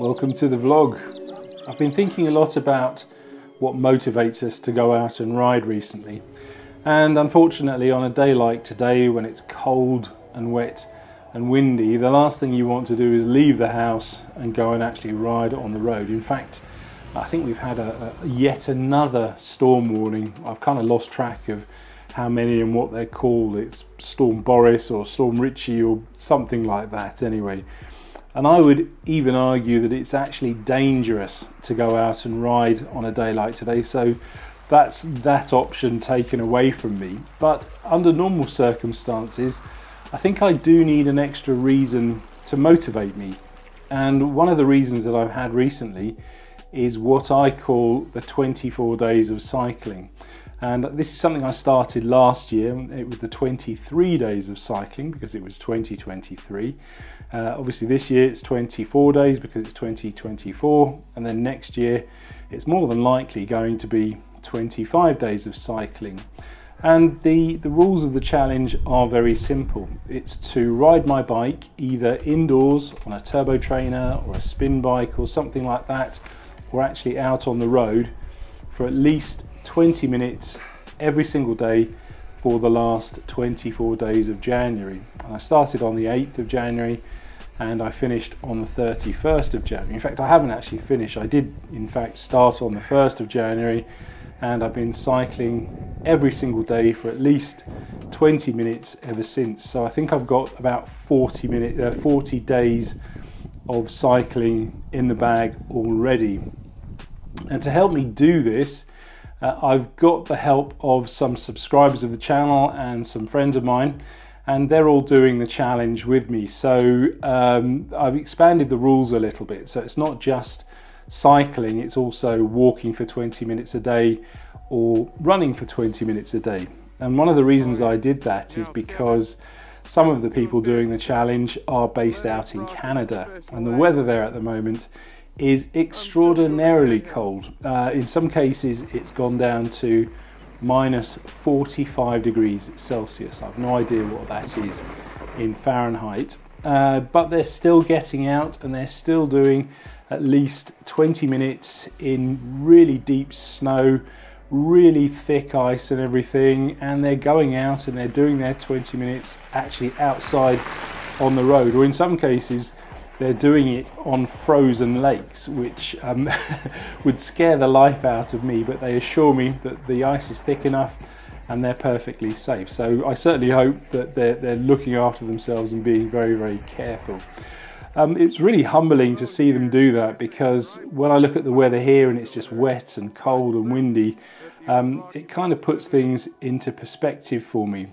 Welcome to the vlog. I've been thinking a lot about what motivates us to go out and ride recently. And unfortunately on a day like today when it's cold and wet and windy, the last thing you want to do is leave the house and go and actually ride on the road. In fact, I think we've had a, a yet another storm warning. I've kind of lost track of how many and what they're called. It's Storm Boris or Storm Richie or something like that anyway. And I would even argue that it's actually dangerous to go out and ride on a day like today. So that's that option taken away from me. But under normal circumstances, I think I do need an extra reason to motivate me. And one of the reasons that I've had recently is what I call the 24 days of cycling. And this is something I started last year. It was the 23 days of cycling because it was 2023. Uh, obviously, this year it's 24 days because it's 2024, and then next year it's more than likely going to be 25 days of cycling. And the, the rules of the challenge are very simple. It's to ride my bike either indoors on a turbo trainer or a spin bike or something like that, or actually out on the road for at least 20 minutes every single day for the last 24 days of January. And I started on the 8th of January and I finished on the 31st of January. In fact, I haven't actually finished. I did, in fact, start on the 1st of January and I've been cycling every single day for at least 20 minutes ever since. So I think I've got about 40 minutes, uh, 40 days of cycling in the bag already. And to help me do this, uh, I've got the help of some subscribers of the channel and some friends of mine and they're all doing the challenge with me. So um, I've expanded the rules a little bit. So it's not just cycling, it's also walking for 20 minutes a day or running for 20 minutes a day. And one of the reasons I did that is because some of the people doing the challenge are based out in Canada and the weather there at the moment is extraordinarily cold. Uh, in some cases it's gone down to minus 45 degrees Celsius. I've no idea what that is in Fahrenheit, uh, but they're still getting out and they're still doing at least 20 minutes in really deep snow, really thick ice and everything, and they're going out and they're doing their 20 minutes actually outside on the road, or in some cases, they're doing it on frozen lakes, which um, would scare the life out of me, but they assure me that the ice is thick enough and they're perfectly safe. So I certainly hope that they're, they're looking after themselves and being very, very careful. Um, it's really humbling to see them do that because when I look at the weather here and it's just wet and cold and windy, um, it kind of puts things into perspective for me.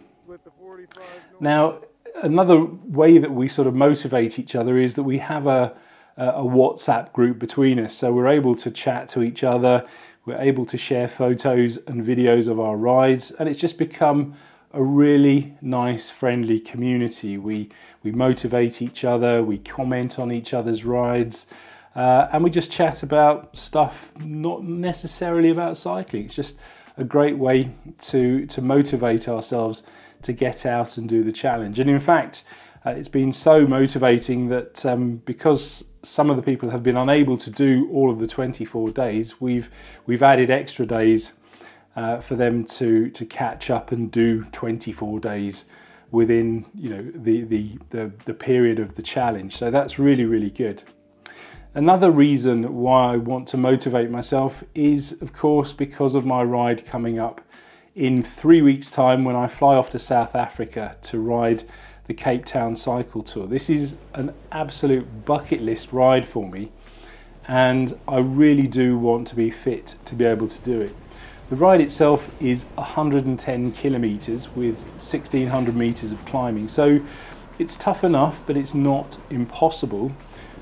Now, another way that we sort of motivate each other is that we have a, a WhatsApp group between us. So we're able to chat to each other, we're able to share photos and videos of our rides, and it's just become a really nice, friendly community. We, we motivate each other, we comment on each other's rides, uh, and we just chat about stuff not necessarily about cycling. It's just a great way to, to motivate ourselves to get out and do the challenge. And in fact, uh, it's been so motivating that um, because some of the people have been unable to do all of the 24 days, we've we've added extra days uh, for them to to catch up and do 24 days within you know the, the the the period of the challenge. So that's really really good. Another reason why I want to motivate myself is, of course, because of my ride coming up in three weeks' time when I fly off to South Africa to ride the Cape Town Cycle Tour. This is an absolute bucket list ride for me, and I really do want to be fit to be able to do it. The ride itself is 110 kilometers with 1600 meters of climbing, so it's tough enough, but it's not impossible.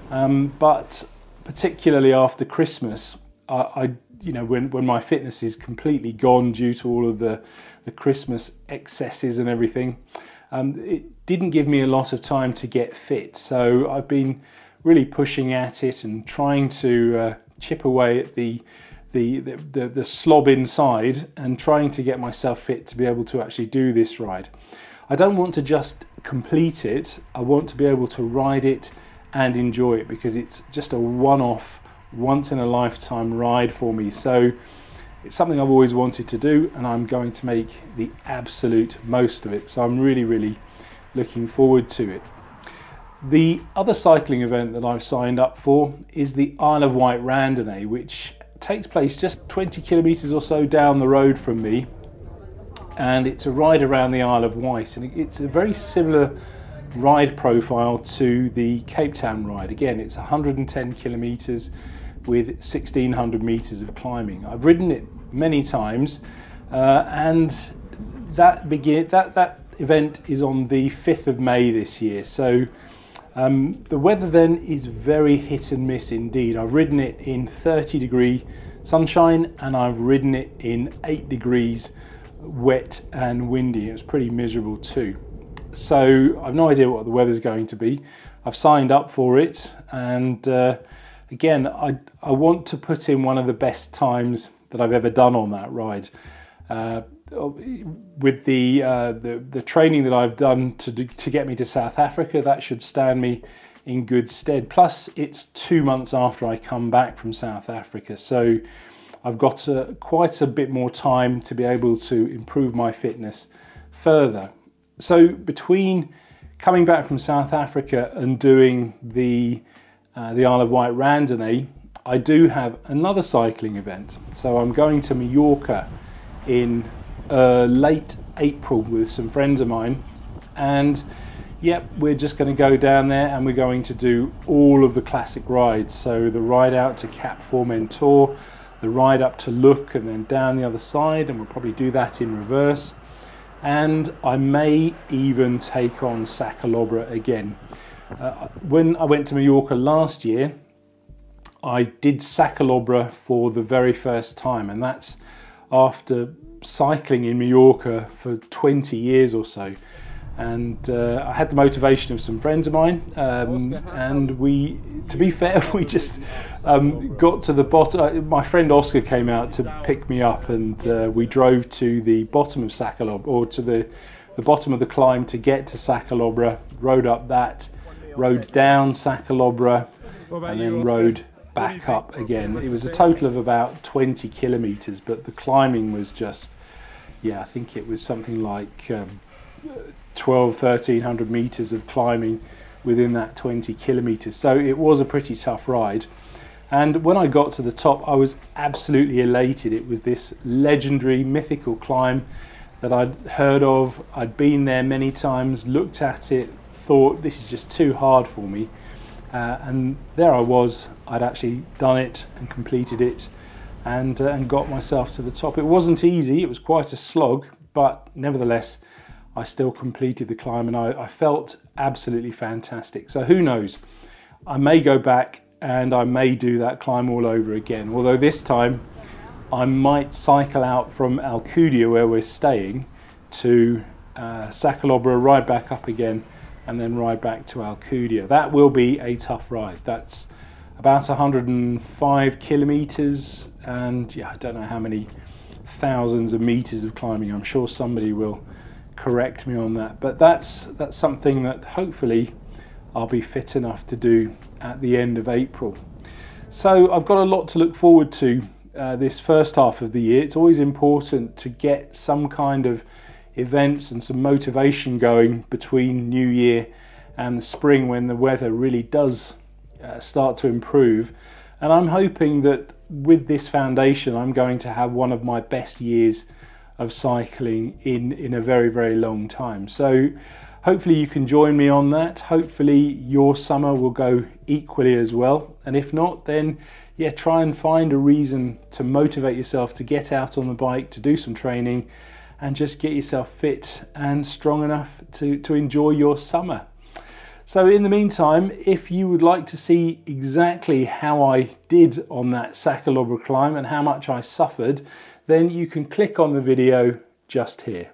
Um, but particularly after Christmas, I, I you know, when, when my fitness is completely gone due to all of the, the Christmas excesses and everything, um, it didn't give me a lot of time to get fit. So I've been really pushing at it and trying to uh, chip away at the, the, the, the, the slob inside and trying to get myself fit to be able to actually do this ride. I don't want to just complete it, I want to be able to ride it and enjoy it because it's just a one-off, once in a lifetime ride for me. So it's something I've always wanted to do and I'm going to make the absolute most of it. So I'm really, really looking forward to it. The other cycling event that I've signed up for is the Isle of Wight Randonnée, which takes place just 20 kilometres or so down the road from me. And it's a ride around the Isle of Wight. And it's a very similar ride profile to the Cape Town ride. Again, it's 110 kilometres with 1600 meters of climbing. I've ridden it many times uh, and that begin that that event is on the 5th of May this year. So um, the weather then is very hit and miss indeed. I've ridden it in 30 degree sunshine and I've ridden it in 8 degrees wet and windy. It was pretty miserable too. So I've no idea what the weather's going to be. I've signed up for it and uh, again, I, I want to put in one of the best times that I've ever done on that ride. Uh, with the, uh, the, the training that I've done to do, to get me to South Africa, that should stand me in good stead. Plus, it's two months after I come back from South Africa, so I've got a, quite a bit more time to be able to improve my fitness further. So between coming back from South Africa and doing the uh, the Isle of Wight Randonnée, I do have another cycling event. So I'm going to Mallorca in uh, late April with some friends of mine. And yep, we're just going to go down there and we're going to do all of the classic rides. So the ride out to Cap Formentor, the ride up to Lluc and then down the other side, and we'll probably do that in reverse. And I may even take on Sa Calobra again. Uh, when I went to Mallorca last year, I did Sa Calobra for the very first time, and that's after cycling in Mallorca for 20 years or so. And uh, I had the motivation of some friends of mine, um, and we, to be fair, we just um, got to the bottom. Uh, my friend Oscar came out to pick me up, and uh, we drove to the bottom of Sa Calobra, or to the, the bottom of the climb to get to Sa Calobra, rode up that, rode down Sa Calobra, and then rode back up again. It was a total of about 20 kilometers, but the climbing was just, yeah, I think it was something like um, 12, 1300 meters of climbing within that 20 kilometers. So it was a pretty tough ride. And when I got to the top, I was absolutely elated. It was this legendary, mythical climb that I'd heard of. I'd been there many times, looked at it, thought this is just too hard for me. Uh, and there I was, I'd actually done it and completed it and, uh, and got myself to the top. It wasn't easy, it was quite a slog, but nevertheless, I still completed the climb and I, I felt absolutely fantastic. So who knows, I may go back and I may do that climb all over again. Although this time I might cycle out from Alcudia where we're staying to uh, Sa Calobra, ride back up again and then ride back to Alcudia. That will be a tough ride. That's about 105 kilometers and yeah, I don't know how many thousands of meters of climbing. I'm sure somebody will correct me on that, but that's that's something that hopefully I'll be fit enough to do at the end of April. So I've got a lot to look forward to uh, this first half of the year. It's always important to get some kind of events and some motivation going between New Year and the spring when the weather really does uh, start to improve. And I'm hoping that with this foundation, I'm going to have one of my best years of cycling in, in a very, very long time. So hopefully you can join me on that. Hopefully your summer will go equally as well. And if not, then yeah, try and find a reason to motivate yourself to get out on the bike, to do some training, and just get yourself fit and strong enough to, to enjoy your summer. So in the meantime, if you would like to see exactly how I did on that Sa Calobra climb and how much I suffered, then you can click on the video just here.